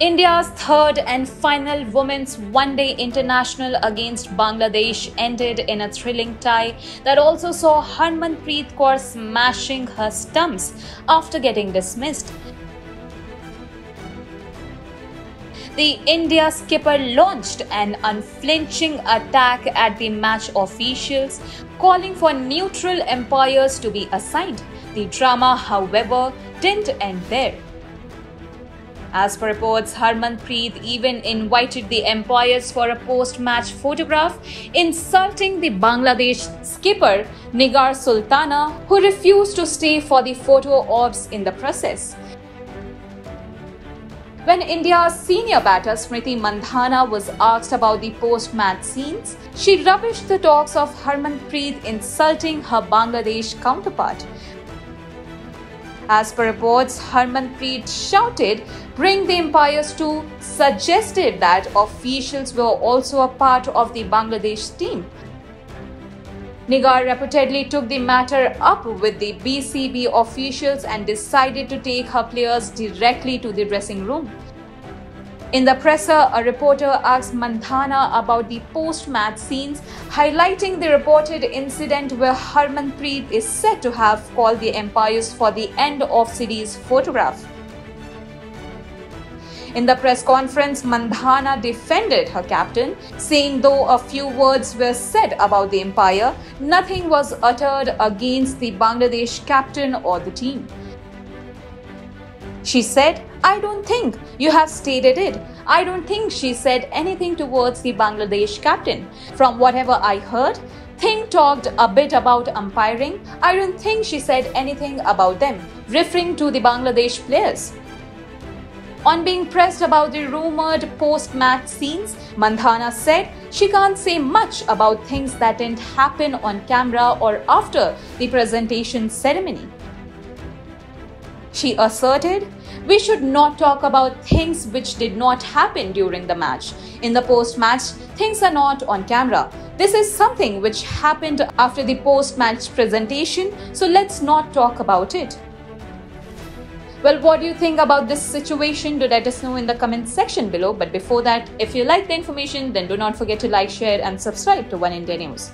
India's third and final women's one day international against Bangladesh ended in a thrilling tie that also saw Harmanpreet Kaur smashing her stumps after getting dismissed. The India skipper launched an unflinching attack at the match officials, calling for neutral umpires to be assigned. The drama, however, didn't end there. As per reports, Harmanpreet even invited the umpires for a post-match photograph, insulting the Bangladesh skipper Nigar Sultana, who refused to stay for the photo ops in the process. When India's senior batter Smriti Mandhana was asked about the post-match scenes, she rubbished the talks of Harmanpreet insulting her Bangladesh counterpart. As per reports, Harmanpreet shouted, Bring the umpires to, suggested that officials were also a part of the Bangladesh team. Nigar reportedly took the matter up with the BCB officials and decided to take her players directly to the dressing room. In the presser, a reporter asked Mandhana about the post-match scenes, highlighting the reported incident where Harmanpreet is said to have called the umpires for the end of series photograph. In the press conference, Mandhana defended her captain, saying though a few words were said about the umpire, nothing was uttered against the Bangladesh captain or the team. She said, I don't think you have stated it. I don't think she said anything towards the Bangladesh captain. From whatever I heard, Thing talked a bit about umpiring. I don't think she said anything about them, referring to the Bangladesh players. On being pressed about the rumored post match scenes, Mandhana said she can't say much about things that didn't happen on camera or after the presentation ceremony. She asserted, We should not talk about things which did not happen during the match. In the post match, things are not on camera. This is something which happened after the post match presentation, so let's not talk about it. Well, what do you think about this situation? Do let us know in the comment section below. But before that, if you like the information, then do not forget to like, share, and subscribe to Oneindia News.